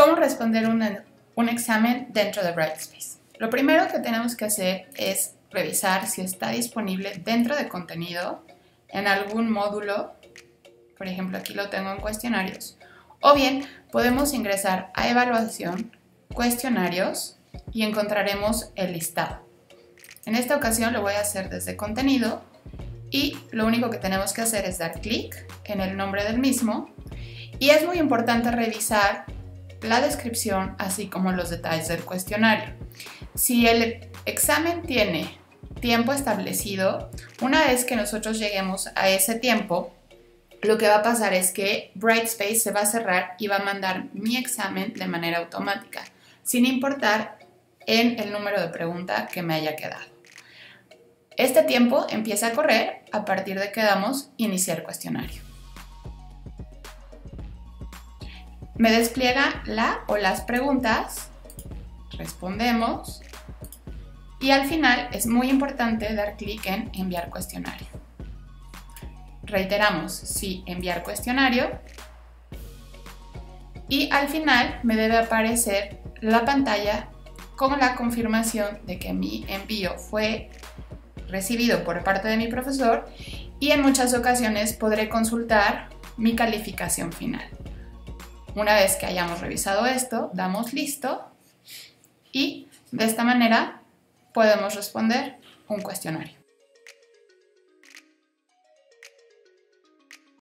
¿Cómo responder un, examen dentro de Brightspace? Lo primero que tenemos que hacer es revisar si está disponible dentro de contenido en algún módulo, por ejemplo aquí lo tengo en cuestionarios, o bien podemos ingresar a evaluación, cuestionarios y encontraremos el listado. En esta ocasión lo voy a hacer desde contenido y lo único que tenemos que hacer es dar clic en el nombre del mismo y es muy importante revisar la descripción así como los detalles del cuestionario. Si el examen tiene tiempo establecido, una vez que nosotros lleguemos a ese tiempo, lo que va a pasar es que Brightspace se va a cerrar y va a mandar mi examen de manera automática, sin importar en el número de pregunta que me haya quedado. Este tiempo empieza a correr a partir de que damos iniciar cuestionario. Me despliega la o las preguntas, respondemos y al final es muy importante dar clic en enviar cuestionario. Reiteramos, sí, enviar cuestionario y al final me debe aparecer la pantalla con la confirmación de que mi envío fue recibido por parte de mi profesor y en muchas ocasiones podré consultar mi calificación final. Una vez que hayamos revisado esto, damos listo y de esta manera podemos responder un cuestionario.